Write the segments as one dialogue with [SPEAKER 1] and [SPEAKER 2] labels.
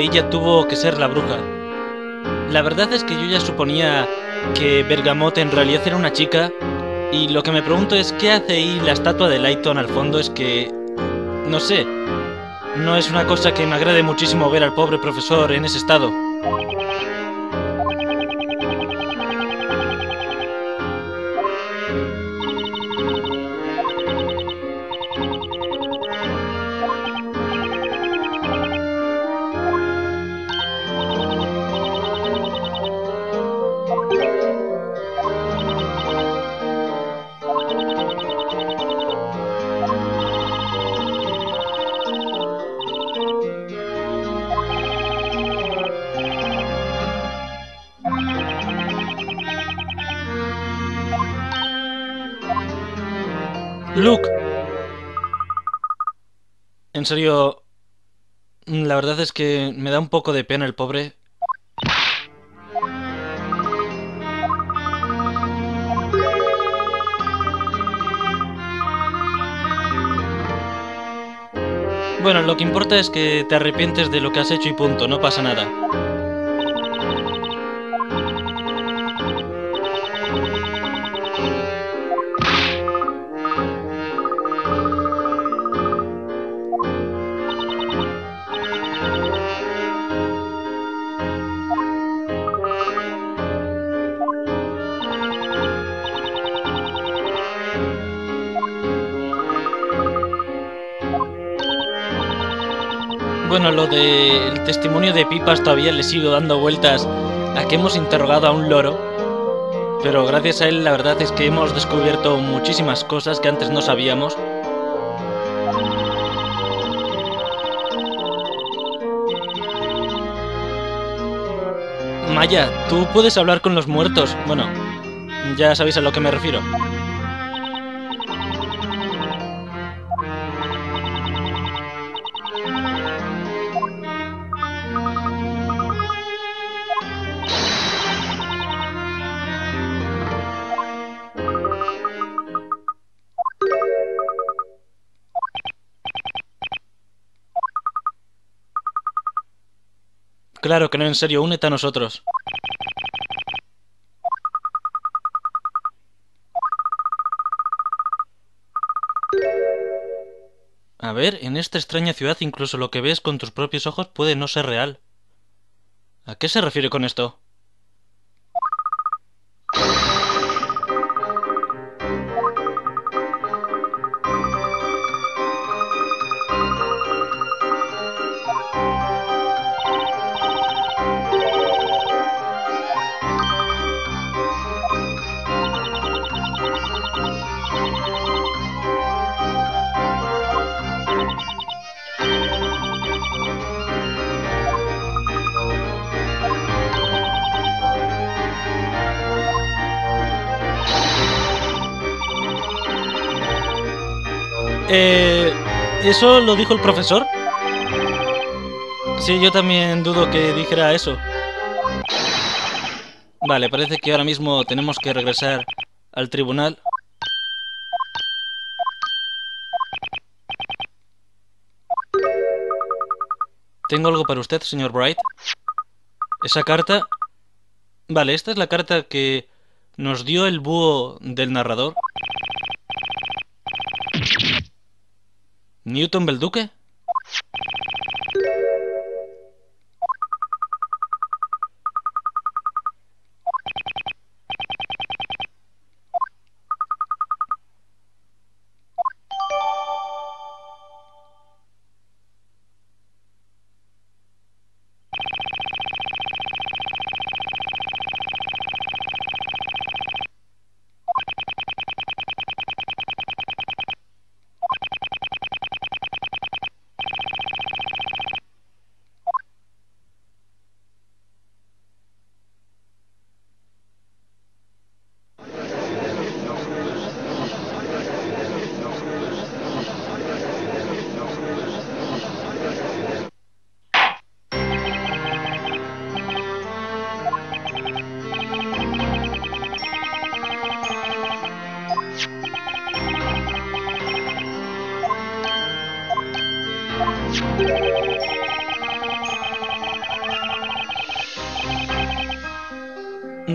[SPEAKER 1] ella tuvo que ser la bruja. La verdad es que yo ya suponía que Bergamot en realidad era una chica y lo que me pregunto es qué hace ahí la estatua de Lighton al fondo es que... no sé. No es una cosa que me agrade muchísimo ver al pobre profesor en ese estado. Serio, la verdad es que me da un poco de pena el pobre. Bueno, lo que importa es que te arrepientes de lo que has hecho y punto, no pasa nada. Del testimonio de Pipas todavía le sigo dando vueltas a que hemos interrogado a un loro. Pero gracias a él la verdad es que hemos descubierto muchísimas cosas que antes no sabíamos. Maya, tú puedes hablar con los muertos. Bueno, ya sabéis a lo que me refiero. Claro que no, en serio, únete a nosotros. A ver, en esta extraña ciudad incluso lo que ves con tus propios ojos puede no ser real. ¿A qué se refiere con esto? ¿Eso lo dijo el profesor? Sí, yo también dudo que dijera eso. Vale, parece que ahora mismo tenemos que regresar al tribunal. Tengo algo para usted, señor Bright. Esa carta... Vale, esta es la carta que nos dio el búho del narrador. ¿Newton Belduque?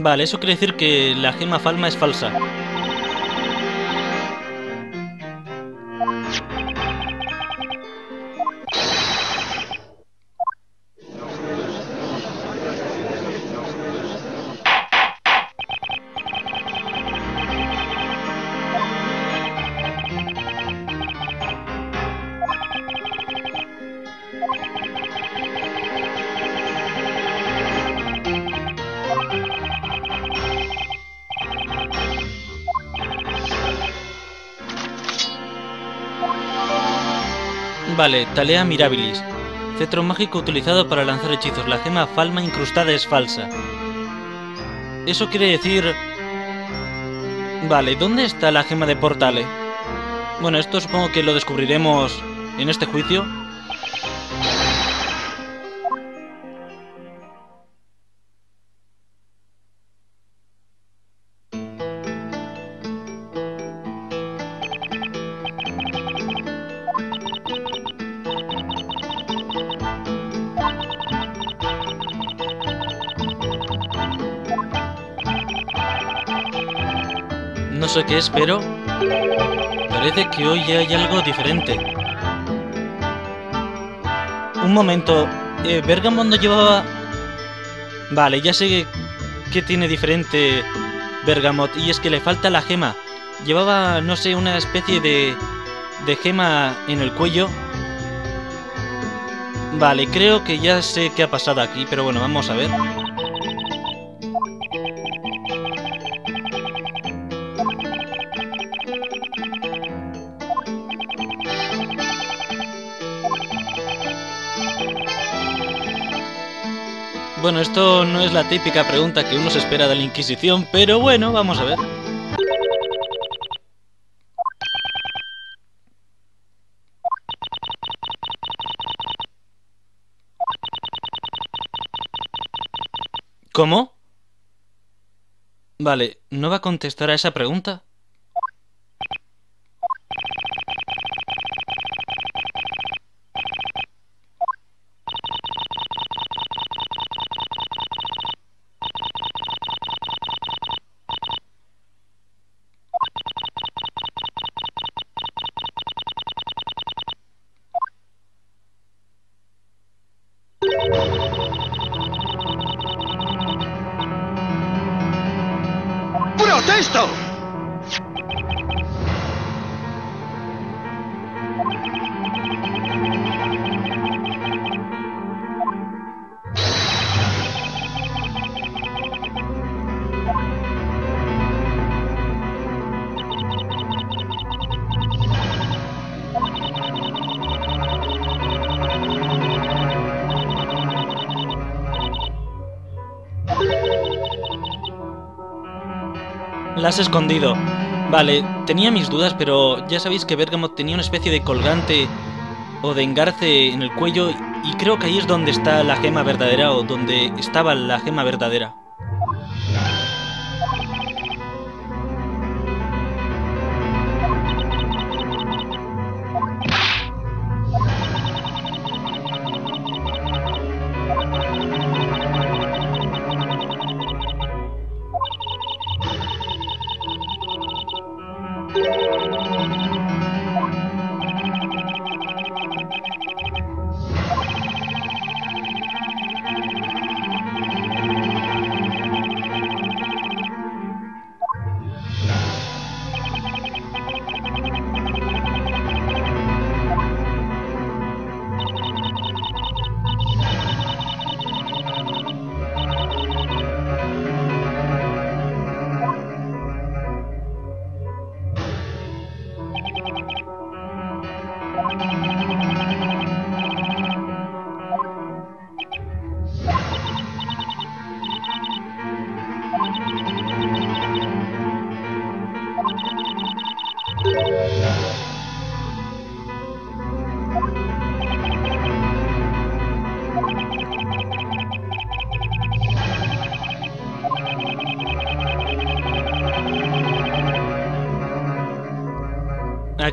[SPEAKER 1] Vale, eso quiere decir que la gema Falma es falsa. Vale, Talea Mirabilis. Cetro mágico utilizado para lanzar hechizos. La gema Falma incrustada es falsa. Eso quiere decir... Vale, ¿dónde está la gema de Portale? Bueno, esto supongo que lo descubriremos en este juicio. Sé qué es, pero... Parece que hoy hay algo diferente. Un momento. Eh, Bergamot no llevaba... Vale, ya sé que tiene diferente Bergamot. Y es que le falta la gema. Llevaba, no sé, una especie de... De gema en el cuello. Vale, creo que ya sé qué ha pasado aquí. Pero bueno, vamos a ver. Bueno, esto no es la típica pregunta que uno se espera de la Inquisición, pero bueno, vamos a ver. ¿Cómo? Vale, ¿no va a contestar a esa pregunta?
[SPEAKER 2] ¡Protesto!
[SPEAKER 1] La has escondido. Vale, tenía mis dudas, pero ya sabéis que Bergamot tenía una especie de colgante o de engarce en el cuello y creo que ahí es donde está la gema verdadera o donde estaba la gema verdadera.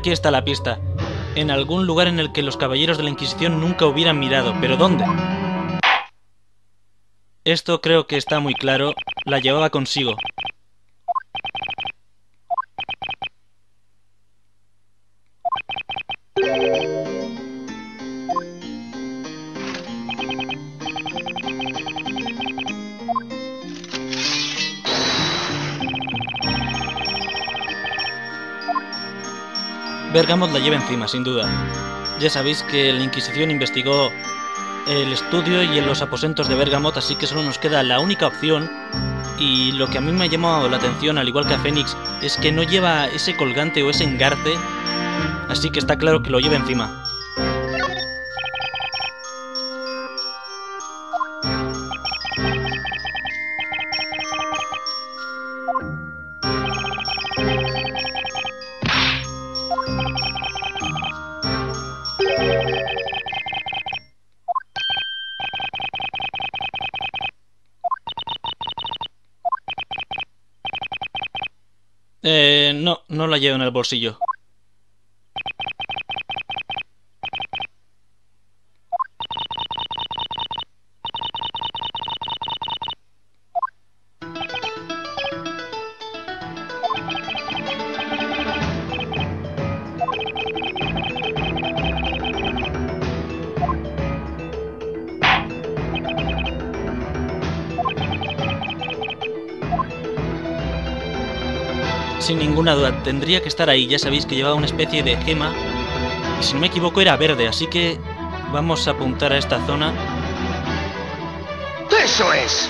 [SPEAKER 1] Aquí está la pista. En algún lugar en el que los caballeros de la Inquisición nunca hubieran mirado. ¿Pero dónde? Esto creo que está muy claro. La llevaba consigo. Bergamot la lleva encima, sin duda. Ya sabéis que la Inquisición investigó el estudio y en los aposentos de Bergamot, así que solo nos queda la única opción. Y lo que a mí me ha llamado la atención, al igual que a Fénix, es que no lleva ese colgante o ese engarte, así que está claro que lo lleva encima. Eh, no, no la llevo en el bolsillo. Tendría que estar ahí. Ya sabéis que llevaba una especie de gema. Y si no me equivoco era verde, así que vamos a apuntar a esta zona.
[SPEAKER 2] ¡Eso es!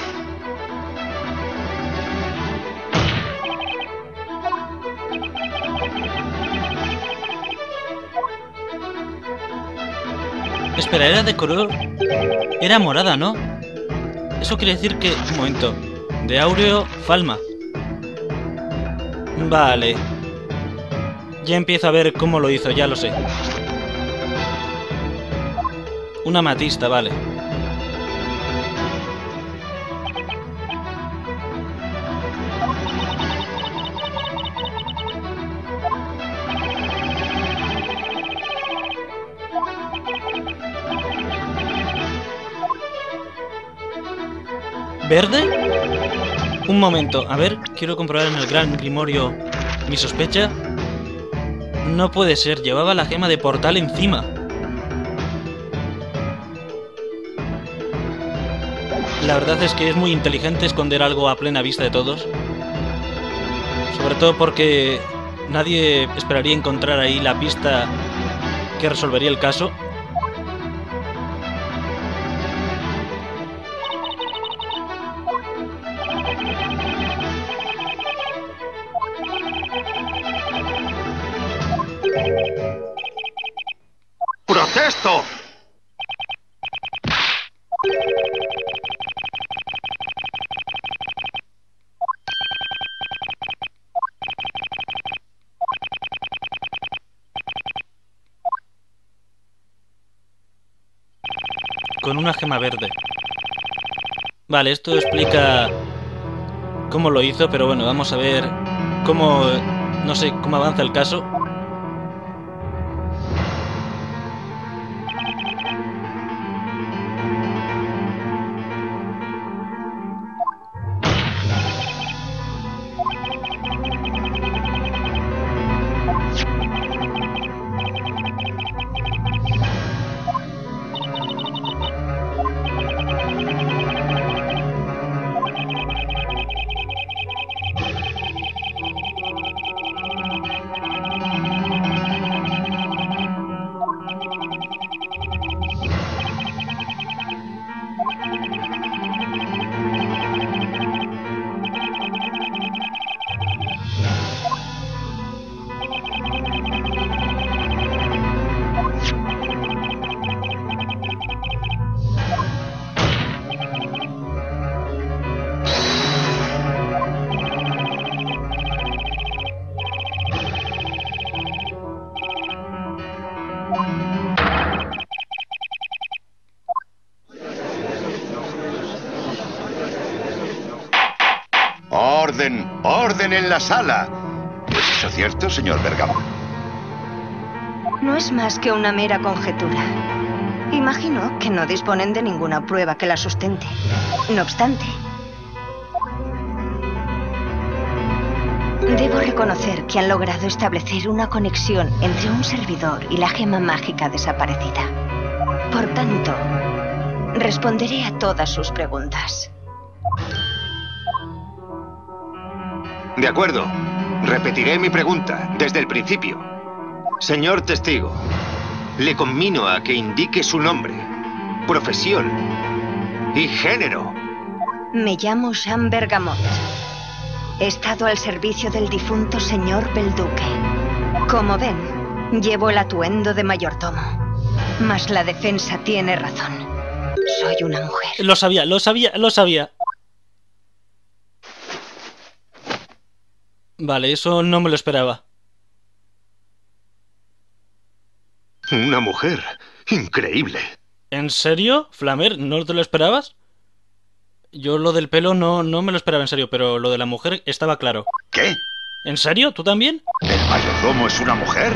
[SPEAKER 1] Espera, era de color... Era morada, ¿no? Eso quiere decir que... Un momento. De Aureo Falma. Vale. Ya empiezo a ver cómo lo hizo, ya lo sé. Una matista, vale. ¿Verde? Un momento, a ver, quiero comprobar en el gran grimorio mi sospecha. No puede ser, llevaba la gema de portal encima. La verdad es que es muy inteligente esconder algo a plena vista de todos. Sobre todo porque nadie esperaría encontrar ahí la pista que resolvería el caso. Verde. Vale, esto explica cómo lo hizo, pero bueno, vamos a ver cómo, no sé, cómo avanza el caso.
[SPEAKER 2] La sala! ¿Es eso cierto, señor Bergamo?
[SPEAKER 3] No es más que una mera conjetura. Imagino que no disponen de ninguna prueba que la sustente. No obstante, debo reconocer que han logrado establecer una conexión entre un servidor y la gema mágica desaparecida. Por tanto, responderé a todas sus preguntas.
[SPEAKER 2] De acuerdo. Repetiré mi pregunta desde el principio. Señor testigo, le conmino a que indique su nombre, profesión y género.
[SPEAKER 3] Me llamo Jean Bergamot. He estado al servicio del difunto señor Belduque. Como ven, llevo el atuendo de mayordomo. Mas la defensa tiene razón. Soy una mujer.
[SPEAKER 1] Lo sabía, lo sabía, lo sabía. Vale, eso no me lo esperaba.
[SPEAKER 2] Una mujer. Increíble.
[SPEAKER 1] ¿En serio, Flamer? ¿No te lo esperabas? Yo lo del pelo no, no me lo esperaba en serio, pero lo de la mujer estaba claro.
[SPEAKER 2] ¿Qué?
[SPEAKER 1] ¿En serio? ¿Tú también?
[SPEAKER 2] ¿El mayordomo es una mujer?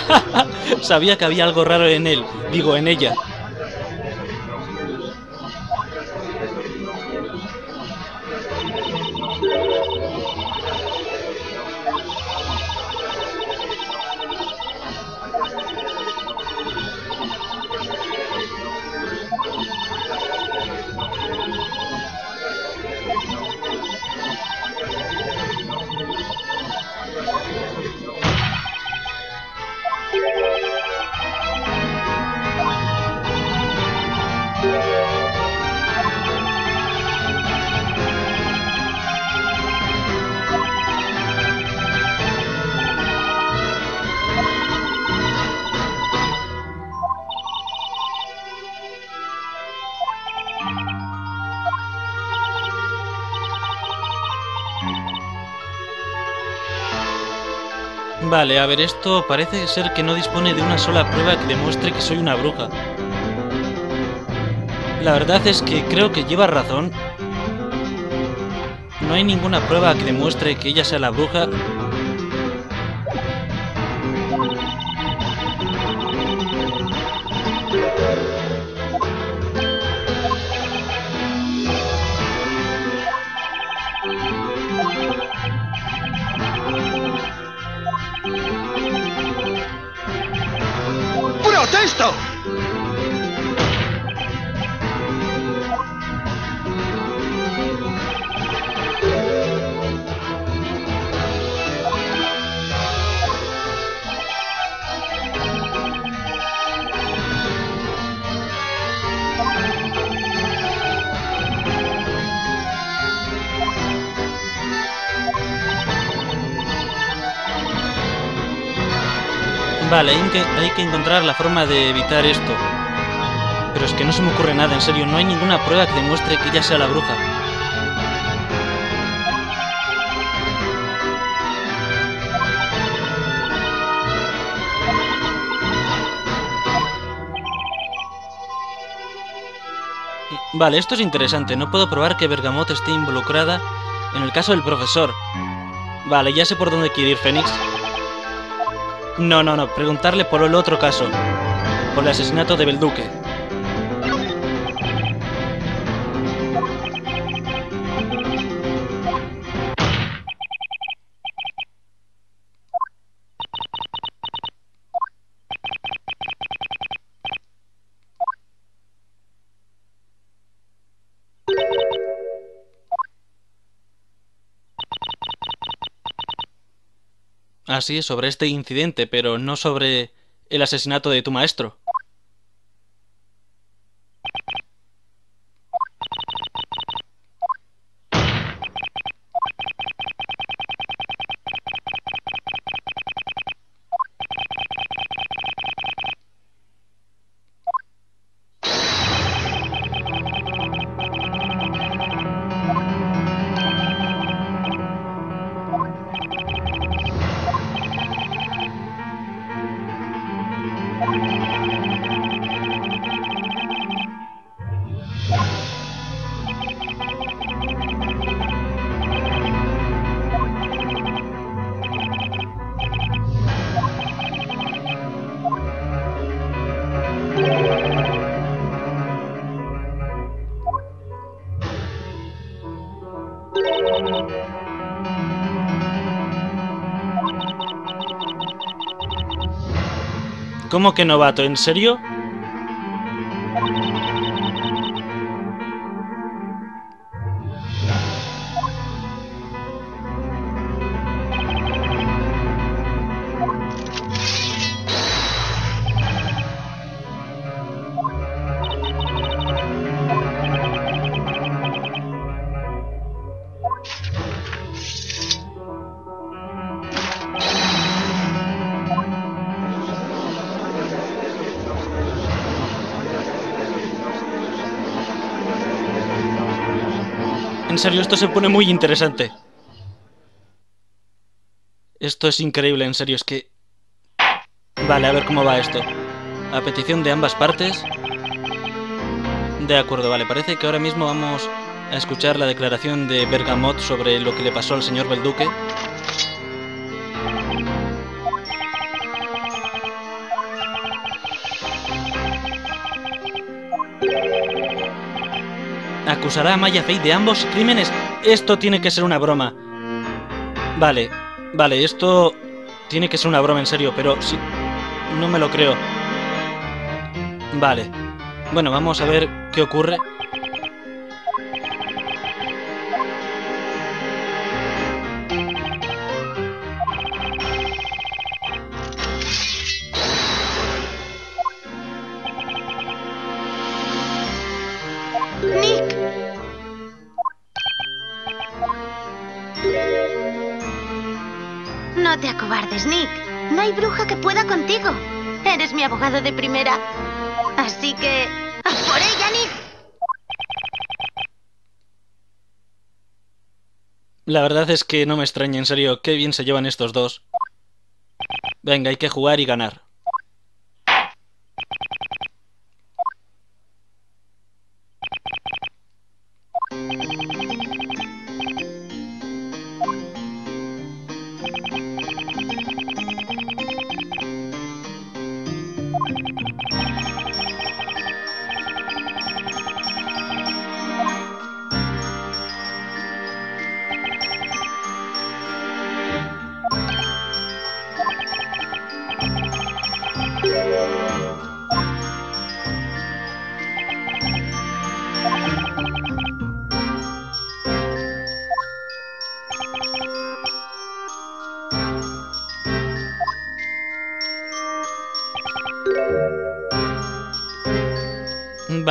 [SPEAKER 1] Sabía que había algo raro en él, digo, en ella. Vale, a ver, esto parece ser que no dispone de una sola prueba que demuestre que soy una bruja. La verdad es que creo que lleva razón. No hay ninguna prueba que demuestre que ella sea la bruja. Hay que, hay que encontrar la forma de evitar esto. Pero es que no se me ocurre nada, en serio, no hay ninguna prueba que demuestre que ella sea la bruja. Vale, esto es interesante. No puedo probar que Bergamot esté involucrada en el caso del profesor. Vale, ya sé por dónde quiere ir Fénix. No, no, no. Preguntarle por el otro caso. Por el asesinato de Belduque. Así es, sobre este incidente, pero no sobre el asesinato de tu maestro. ¿Cómo que novato? ¿En serio? Serio, esto se pone muy interesante. Esto es increíble, en serio, es que... Vale, a ver cómo va esto. A petición de ambas partes. De acuerdo, vale, parece que ahora mismo vamos a escuchar la declaración de Bergamot sobre lo que le pasó al señor Belduque. Acusará Maya Fey de ambos crímenes. Esto tiene que ser una broma. Vale, vale, esto tiene que ser una broma en serio, pero si... No me lo creo. Vale. Bueno, vamos a ver qué ocurre.
[SPEAKER 4] No te acobardes, Nick. No hay bruja que pueda contigo. Eres mi abogado de primera. Así que... ¡A por ella, Nick!
[SPEAKER 1] La verdad es que no me extraña, en serio. Qué bien se llevan estos dos. Venga, hay que jugar y ganar.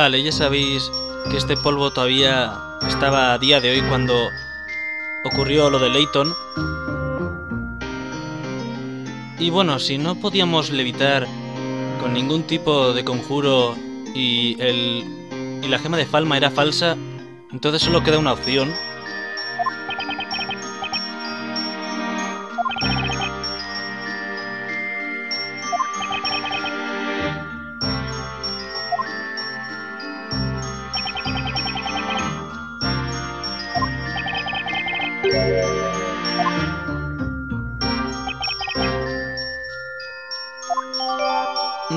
[SPEAKER 1] Vale, ya sabéis que este polvo todavía estaba a día de hoy cuando ocurrió lo de Leighton. Y bueno, si no podíamos levitar con ningún tipo de conjuro y, el, y la gema de Falma era falsa, entonces solo queda una opción.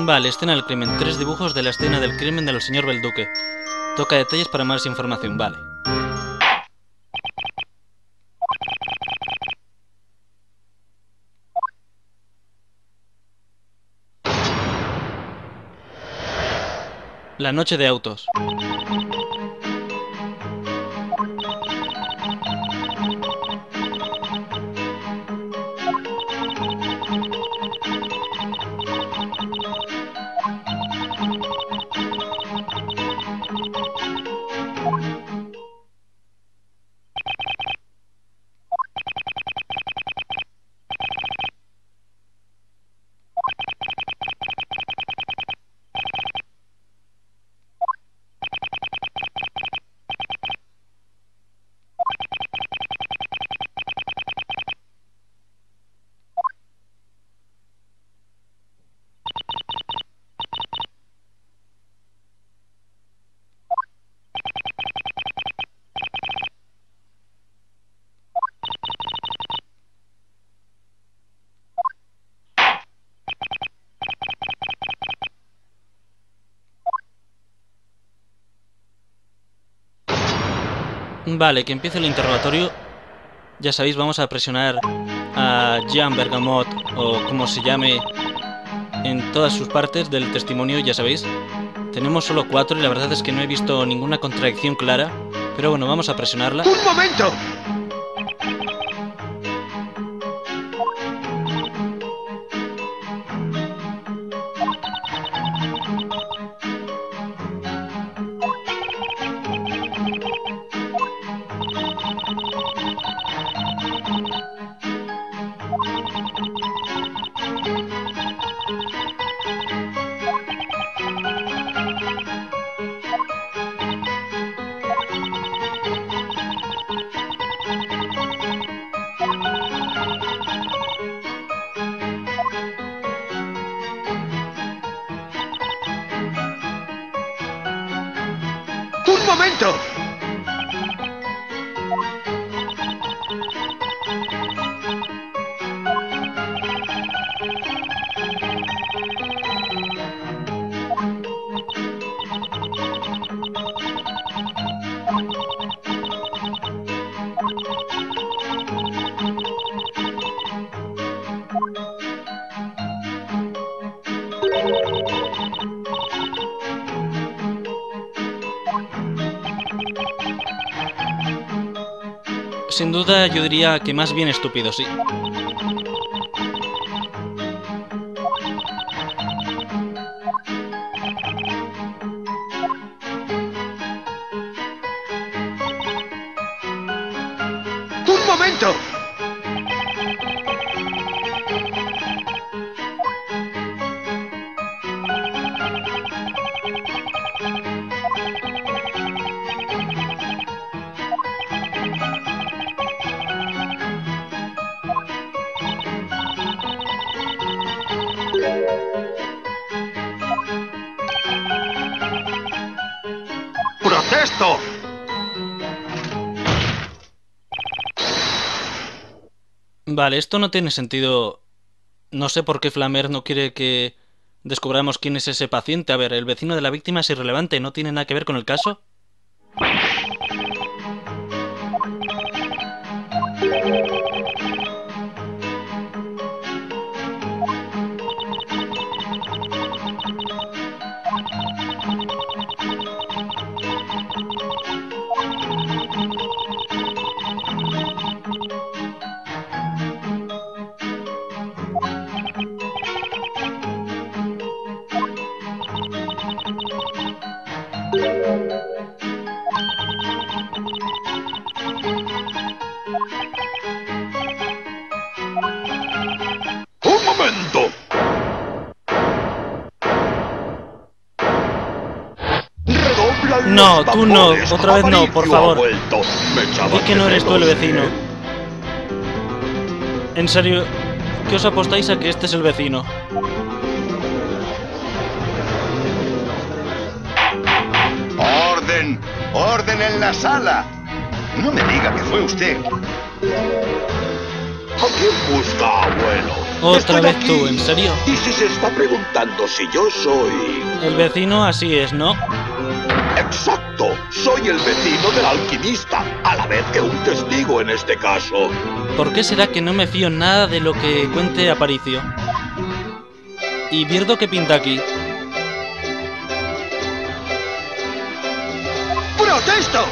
[SPEAKER 1] Vale, escena del crimen. Tres dibujos de la escena del crimen del señor Belduque. Toca detalles para más información. Vale. La noche de autos. Vale, que empiece el interrogatorio. Ya sabéis, vamos a presionar a Jean Bergamot, o como se llame, en todas sus partes del testimonio, ya sabéis. Tenemos solo cuatro y la verdad es que no he visto ninguna contradicción clara. Pero bueno, vamos a presionarla.
[SPEAKER 2] ¡Un momento!
[SPEAKER 1] Duda yo diría que más bien estúpido, sí. Vale, esto no tiene sentido. No sé por qué Flamer no quiere que descubramos quién es ese paciente. A ver, el vecino de la víctima es irrelevante, no tiene nada que ver con el caso. No, tú no, otra vez no, por favor. Di que no eres tú el vecino.
[SPEAKER 5] ¿eh?
[SPEAKER 1] En serio, ¿qué os apostáis a que este es el vecino?
[SPEAKER 2] ¡Orden! ¡Orden en la sala! No me diga que fue usted.
[SPEAKER 5] ¿A quién busca, abuelo?
[SPEAKER 1] Otra
[SPEAKER 5] Estoy
[SPEAKER 1] vez
[SPEAKER 5] aquí.
[SPEAKER 1] tú, ¿en serio?
[SPEAKER 5] Y si se está preguntando si yo soy...
[SPEAKER 1] El vecino así es, ¿no?
[SPEAKER 5] Exacto, soy el vecino del alquimista, a la vez que un testigo en este caso.
[SPEAKER 1] ¿Por qué será que no me fío nada de lo que cuente Aparicio? ¿Y Birdo qué pinta aquí?
[SPEAKER 2] ¡Protesto!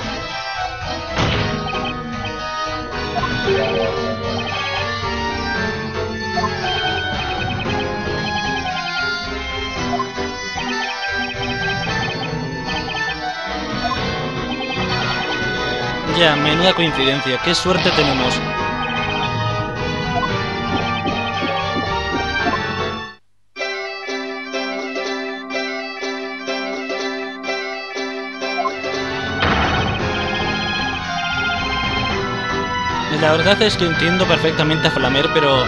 [SPEAKER 1] Ya, menuda coincidencia, qué suerte tenemos. La verdad es que entiendo perfectamente a Flamer, pero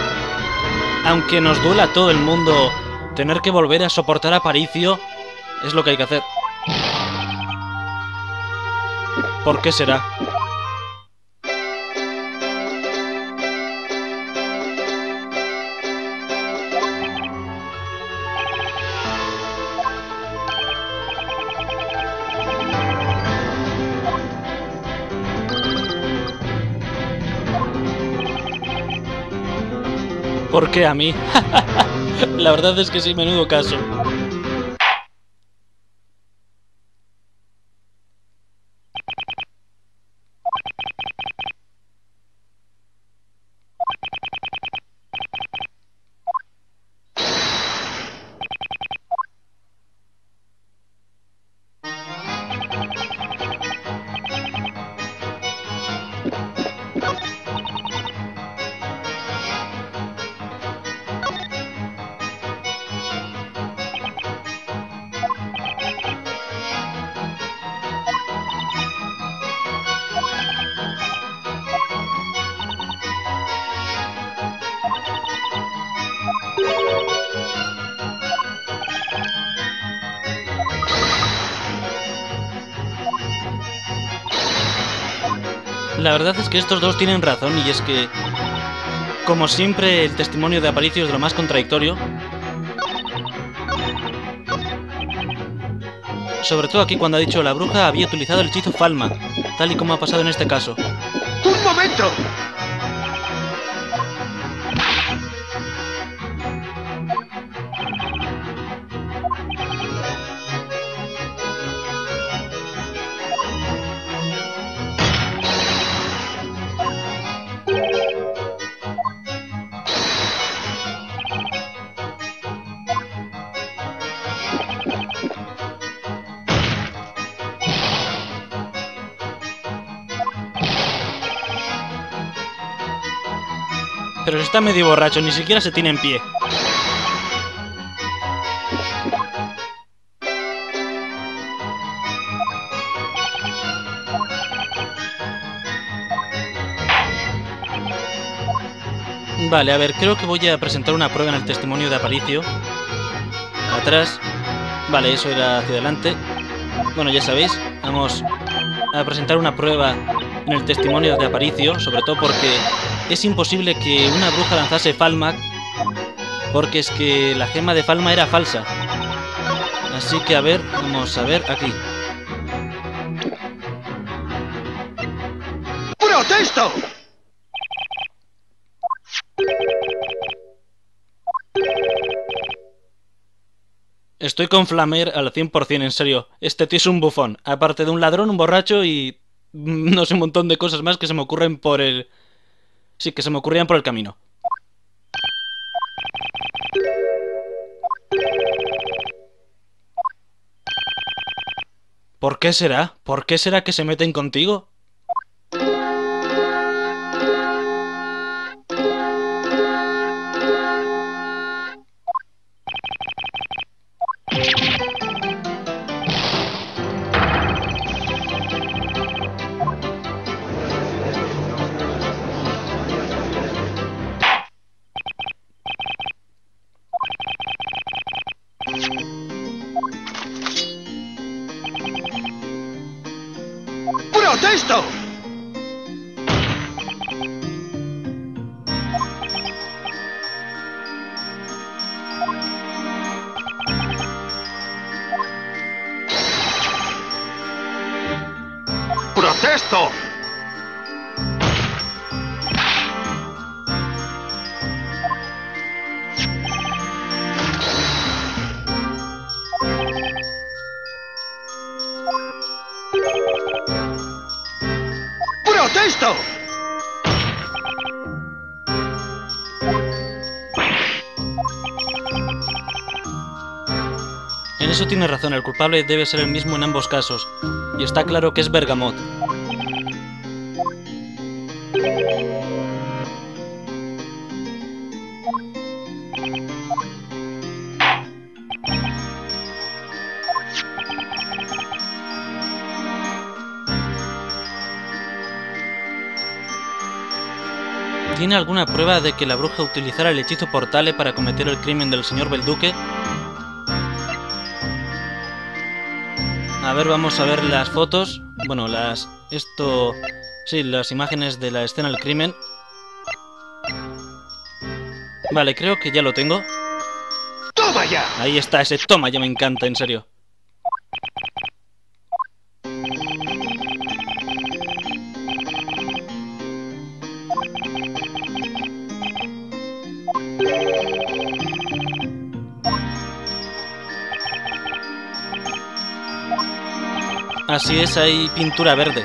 [SPEAKER 1] aunque nos duela a todo el mundo tener que volver a soportar a Paricio, es lo que hay que hacer. ¿Por qué será? ¿Por qué a mí? La verdad es que sí, menudo caso. Verdad es que estos dos tienen razón y es que, como siempre, el testimonio de Aparicio es lo más contradictorio. Sobre todo aquí cuando ha dicho la bruja había utilizado el hechizo Falma, tal y como ha pasado en este caso.
[SPEAKER 2] ¡Un momento!
[SPEAKER 1] Pero está medio borracho, ni siquiera se tiene en pie. Vale, a ver, creo que voy a presentar una prueba en el testimonio de Aparicio. Atrás. Vale, eso era hacia adelante. Bueno, ya sabéis, vamos a presentar una prueba en el testimonio de Aparicio, sobre todo porque es imposible que una bruja lanzase Falma, porque es que la gema de Falma era falsa. Así que a ver, vamos a ver aquí.
[SPEAKER 2] ¡Protesto!
[SPEAKER 1] Estoy con Flamer al 100%, en serio. Este tío es un bufón. Aparte de un ladrón, un borracho y... No sé, un montón de cosas más que se me ocurren por el... Sí, que se me ocurrían por el camino. ¿Por qué será? ¿Por qué será que se meten contigo? Tiene razón, el culpable debe ser el mismo en ambos casos. Y está claro que es Bergamot. ¿Tiene alguna prueba de que la bruja utilizara el hechizo portale para cometer el crimen del señor Belduque? Ver, vamos a ver las fotos. Bueno, las... Esto... Sí, las imágenes de la escena del crimen. Vale, creo que ya lo tengo.
[SPEAKER 2] ¡Toma ya!
[SPEAKER 1] Ahí está, ese toma, ya me encanta, en serio. Así es, hay pintura verde.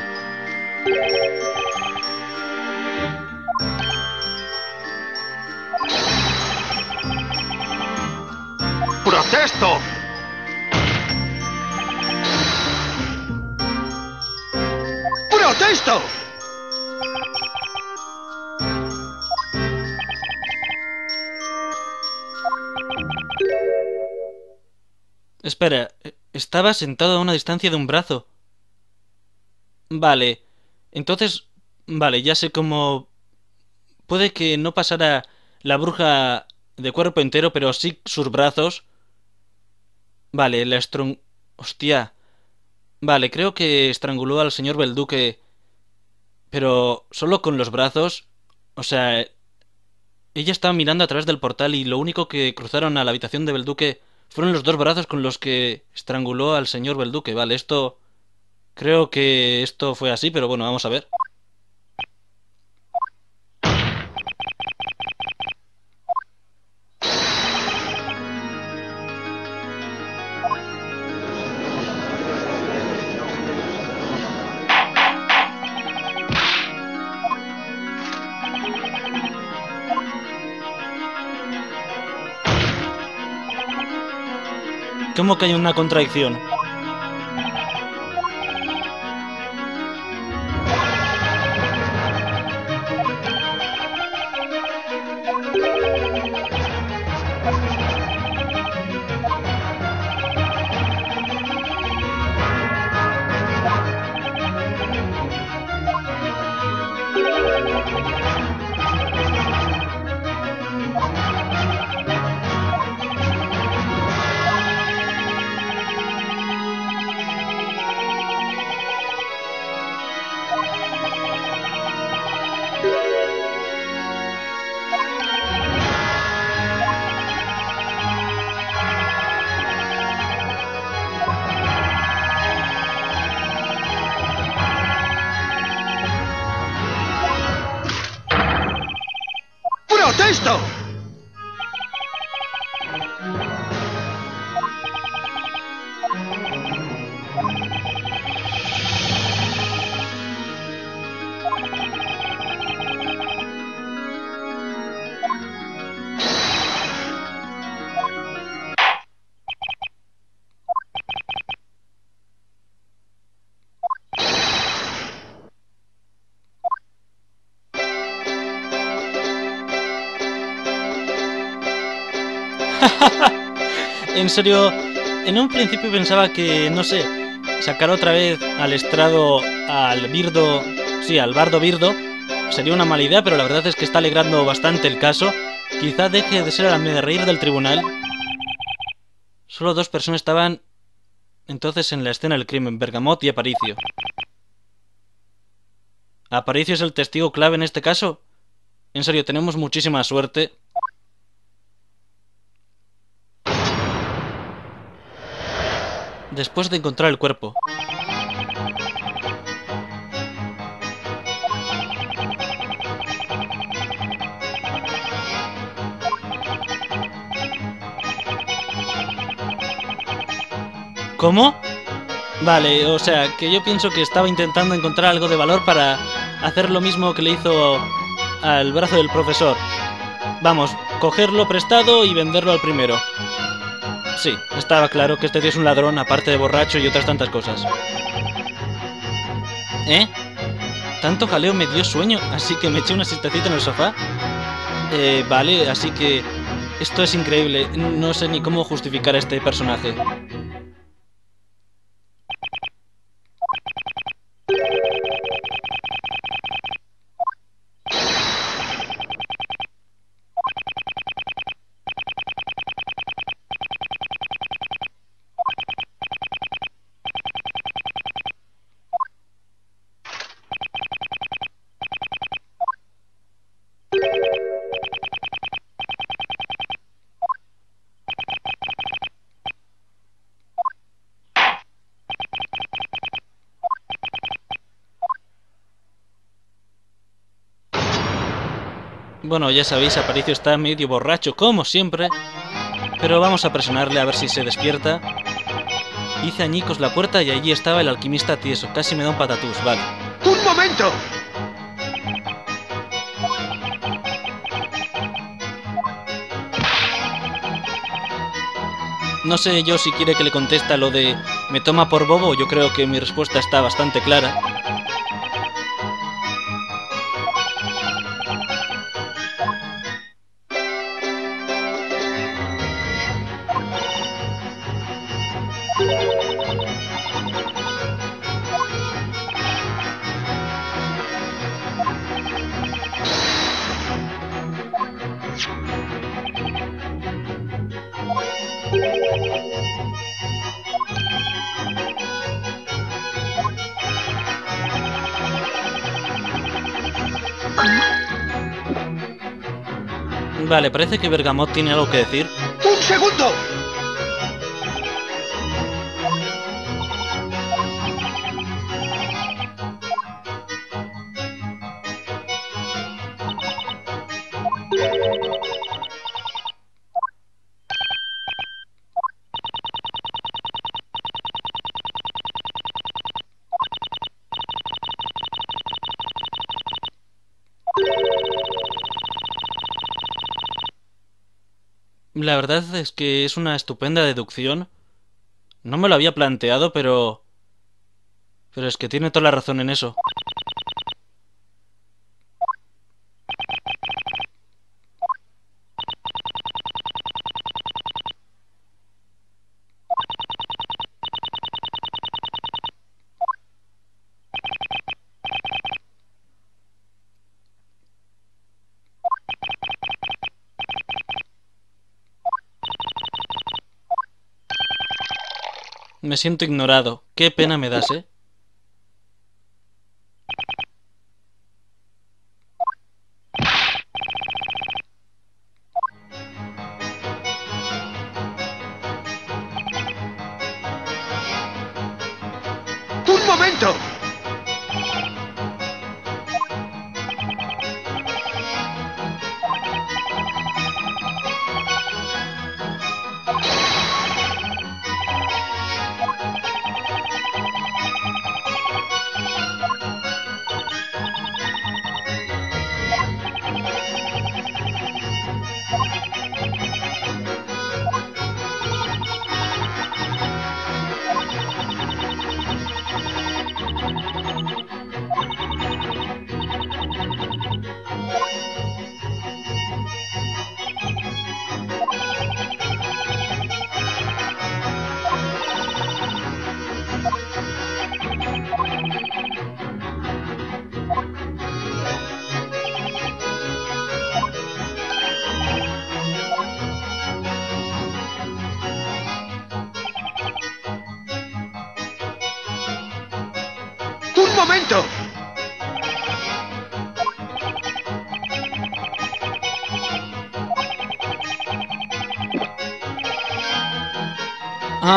[SPEAKER 2] ¡Protesto! ¡Protesto!
[SPEAKER 1] Espera, estaba sentado a una distancia de un brazo. Vale, entonces... Vale, ya sé cómo... Puede que no pasara la bruja de cuerpo entero, pero sí sus brazos. Vale, la estrung... Hostia. Vale, creo que estranguló al señor Belduque... Pero solo con los brazos. O sea... Ella estaba mirando a través del portal y lo único que cruzaron a la habitación de Belduque fueron los dos brazos con los que estranguló al señor Belduque. Vale, esto... Creo que esto fue así, pero bueno, vamos a ver. ¿Cómo que hay una contradicción? En serio, en un principio pensaba que, no sé, sacar otra vez al estrado al Birdo, sí, al Bardo Birdo, sería una mala idea, pero la verdad es que está alegrando bastante el caso. Quizá deje de ser de reír del tribunal. Solo dos personas estaban entonces en la escena del crimen, Bergamot y Aparicio. ¿Aparicio es el testigo clave en este caso? En serio, tenemos muchísima suerte. Después de encontrar el cuerpo. ¿Cómo? Vale, o sea, que yo pienso que estaba intentando encontrar algo de valor para hacer lo mismo que le hizo al brazo del profesor. Vamos, cogerlo prestado y venderlo al primero. Sí, estaba claro que este tío es un ladrón, aparte de borracho y otras tantas cosas. ¿Eh? Tanto jaleo me dio sueño, así que me eché una siestecita en el sofá. Eh, vale, así que... Esto es increíble, no sé ni cómo justificar a este personaje. Bueno, ya sabéis, Aparicio está medio borracho, como siempre. Pero vamos a presionarle a ver si se despierta. Hice añicos la puerta y allí estaba el alquimista tieso. Casi me da un patatús, vale.
[SPEAKER 2] ¡Un momento!
[SPEAKER 1] No sé yo si quiere que le contesta lo de me toma por bobo, yo creo que mi respuesta está bastante clara. Vale, parece que Bergamot tiene algo que decir.
[SPEAKER 2] ¡Un segundo!
[SPEAKER 1] La verdad es que es una estupenda deducción. No me lo había planteado, pero... Pero es que tiene toda la razón en eso. Me siento ignorado. Qué pena me das, ¿eh?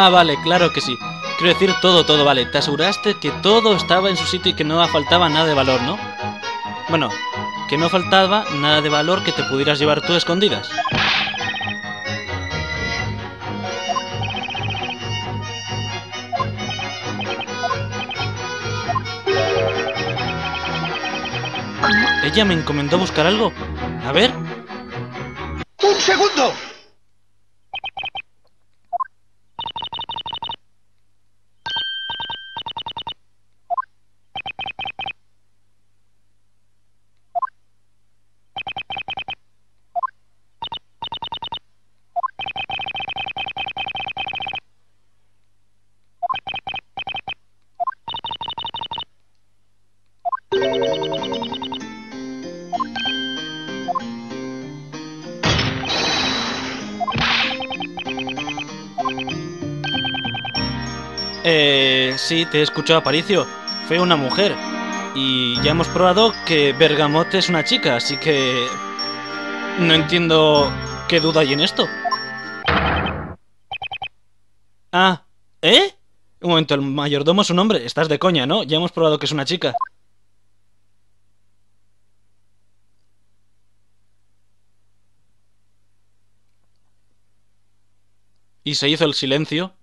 [SPEAKER 1] Ah, vale, claro que sí. Quiero decir todo, todo, vale. Te aseguraste que todo estaba en su sitio y que no faltaba nada de valor, ¿no? Bueno, que no faltaba nada de valor que te pudieras llevar tú a escondidas. Ella me encomendó buscar algo. A ver. Eh, sí, te he escuchado, Aparicio. Fue una mujer. Y ya hemos probado que Bergamot es una chica, así que... No entiendo qué duda hay en esto. Ah, ¿eh? Un momento, el mayordomo es un hombre. Estás de coña, ¿no? Ya hemos probado que es una chica. Y se hizo el silencio.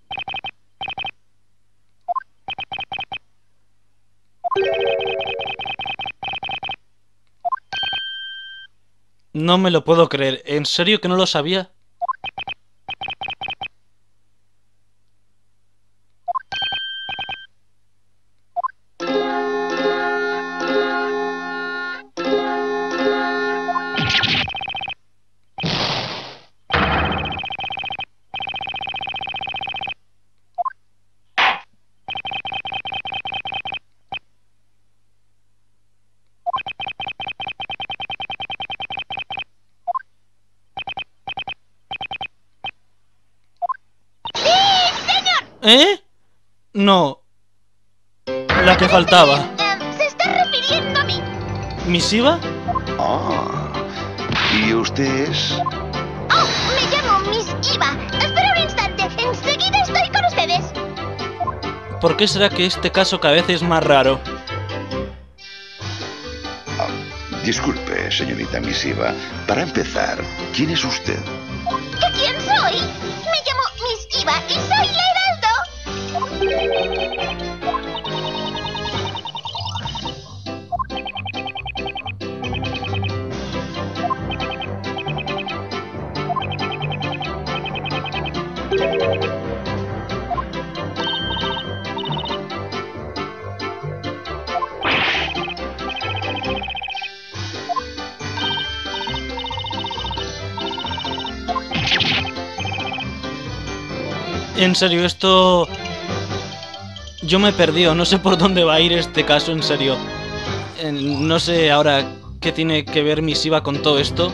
[SPEAKER 1] No me lo puedo creer. ¿En serio que no lo sabía? Faltaba.
[SPEAKER 4] Se está refiriendo a mí.
[SPEAKER 1] ¿Misiva?
[SPEAKER 5] Ah. ¿Y usted es?
[SPEAKER 4] Oh, me llamo Miss Iva. Espera un instante. Enseguida estoy con ustedes.
[SPEAKER 1] ¿Por qué será que este caso cada vez es más raro?
[SPEAKER 5] Ah, disculpe, señorita misiva. Para empezar, ¿quién es usted?
[SPEAKER 4] ¿Que quién soy? Me llamo Miss Iva y soy la
[SPEAKER 1] En serio, esto... Yo me he perdido, no sé por dónde va a ir este caso, en serio. No sé ahora qué tiene que ver Misiva con todo esto.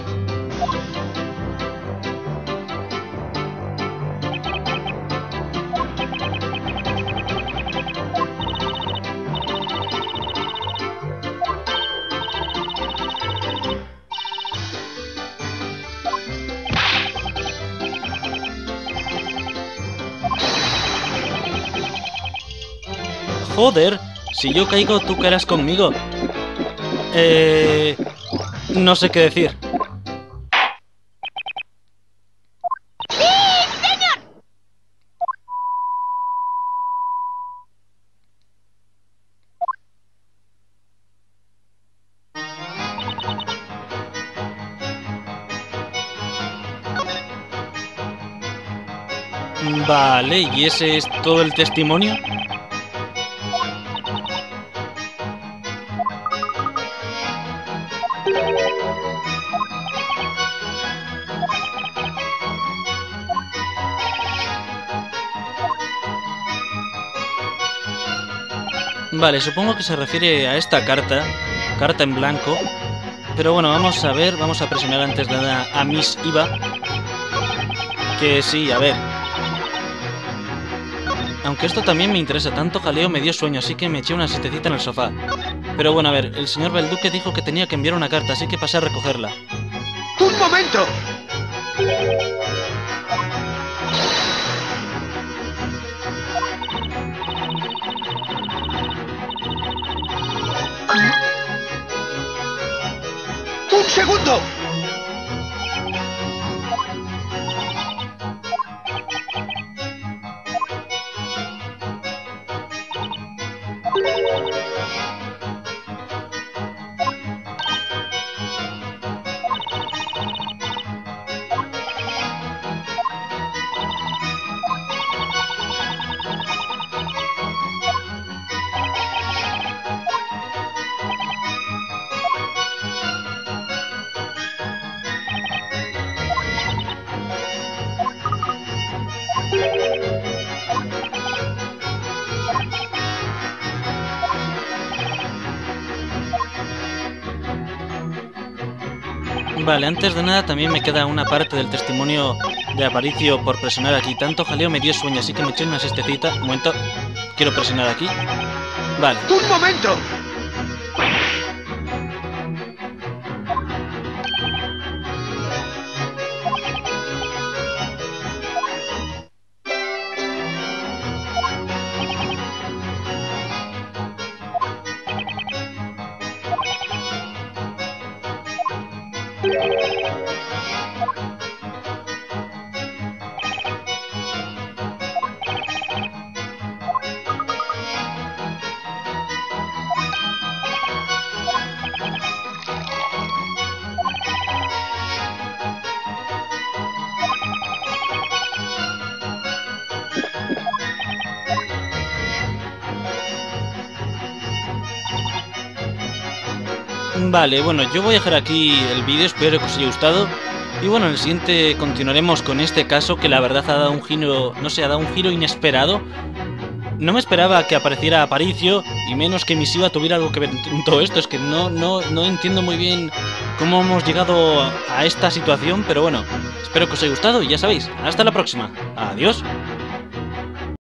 [SPEAKER 1] Joder, si yo caigo, tú caerás conmigo. Eh... No sé qué decir. Vale, ¿y ese es todo el testimonio? Vale, supongo que se refiere a esta carta, carta en blanco. Pero bueno, vamos a ver, vamos a presionar antes de nada a Miss Iva. Que sí, a ver. Aunque esto también me interesa, tanto jaleo me dio sueño, así que me eché una siestecita en el sofá. Pero bueno, a ver, el señor Belduque dijo que tenía que enviar una carta, así que pasé a recogerla.
[SPEAKER 2] ¡Un momento! Segundo!
[SPEAKER 1] Vale, antes de nada también me queda una parte del testimonio de Aparicio por presionar aquí. Tanto jaleo me dio sueño, así que me eché una siestecita. Un momento, quiero presionar aquí. Vale.
[SPEAKER 2] ¡Un momento!
[SPEAKER 1] Vale, bueno, yo voy a dejar aquí el vídeo, espero que os haya gustado. Y bueno, en el siguiente continuaremos con este caso que la verdad ha dado un giro, no sé, ha dado un giro inesperado. No me esperaba que apareciera Aparicio y menos que Misiva tuviera algo que ver en todo esto. Es que no, no, no entiendo muy bien cómo hemos llegado a esta situación, pero bueno, espero que os haya gustado y ya sabéis, hasta la próxima. Adiós.